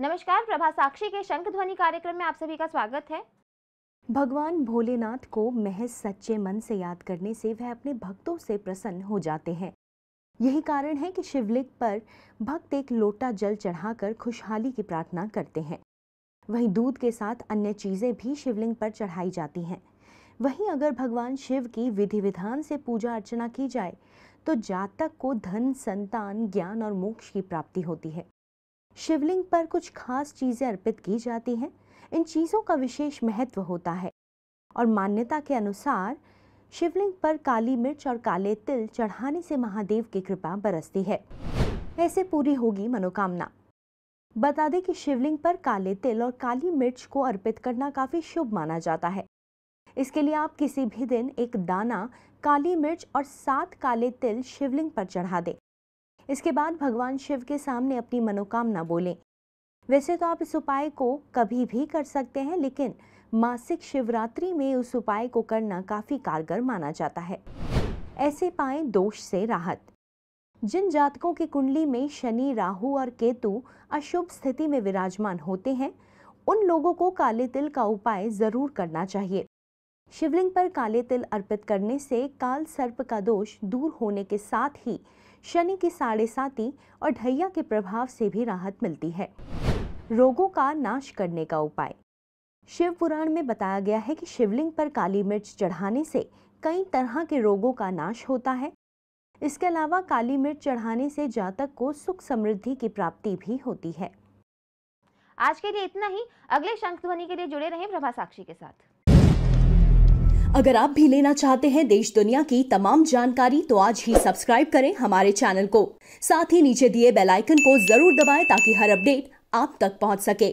नमस्कार, प्रभा साक्षी के शंख ध्वनि कार्यक्रम में आप सभी का स्वागत है। भगवान भोलेनाथ को महज सच्चे मन से याद करने से वह अपने भक्तों से प्रसन्न हो जाते हैं। यही कारण है कि शिवलिंग पर भक्त एक लोटा जल चढ़ाकर खुशहाली की प्रार्थना करते हैं। वहीं दूध के साथ अन्य चीज़ें भी शिवलिंग पर चढ़ाई जाती हैं। वहीं अगर भगवान शिव की विधि विधान से पूजा अर्चना की जाए तो जातक को धन, संतान, ज्ञान और मोक्ष की प्राप्ति होती है। शिवलिंग पर कुछ खास चीज़ें अर्पित की जाती हैं। इन चीज़ों का विशेष महत्व होता है और मान्यता के अनुसार शिवलिंग पर काली मिर्च और काले तिल चढ़ाने से महादेव की कृपा बरसती है। ऐसे पूरी होगी मनोकामना। बता दें कि शिवलिंग पर काले तिल और काली मिर्च को अर्पित करना काफ़ी शुभ माना जाता है। इसके लिए आप किसी भी दिन एक दाना, काली मिर्च और सात काले तिल शिवलिंग पर चढ़ा दें। इसके बाद भगवान शिव के सामने अपनी मनोकामना बोलें। वैसे तो आप इस उपाय को कभी भी कर सकते हैं, लेकिन मासिक शिवरात्रि में उस उपाय को करना काफ़ी कारगर माना जाता है। ऐसे पाए दोष से राहत। जिन जातकों की कुंडली में शनि, राहु और केतु अशुभ स्थिति में विराजमान होते हैं, उन लोगों को काले तिल का उपाय ज़रूर करना चाहिए। शिवलिंग पर काले तिल अर्पित करने से काल सर्प का दोष दूर होने के साथ ही शनि की साढ़े साती और ढैया के प्रभाव से भी राहत मिलती है। रोगों का नाश करने का उपाय। शिव पुराण में बताया गया है कि शिवलिंग पर काली मिर्च चढ़ाने से कई तरह के रोगों का नाश होता है। इसके अलावा काली मिर्च चढ़ाने से जातक को सुख समृद्धि की प्राप्ति भी होती है। आज के लिए इतना ही। अगले शंख ध्वनि के लिए जुड़े रहें प्रभा साक्षी के साथ। अगर आप भी लेना चाहते हैं देश दुनिया की तमाम जानकारी तो आज ही सब्सक्राइब करें हमारे चैनल को। साथ ही नीचे दिए बेल आइकन को ज़रूर दबाएँ ताकि हर अपडेट आप तक पहुँच सके।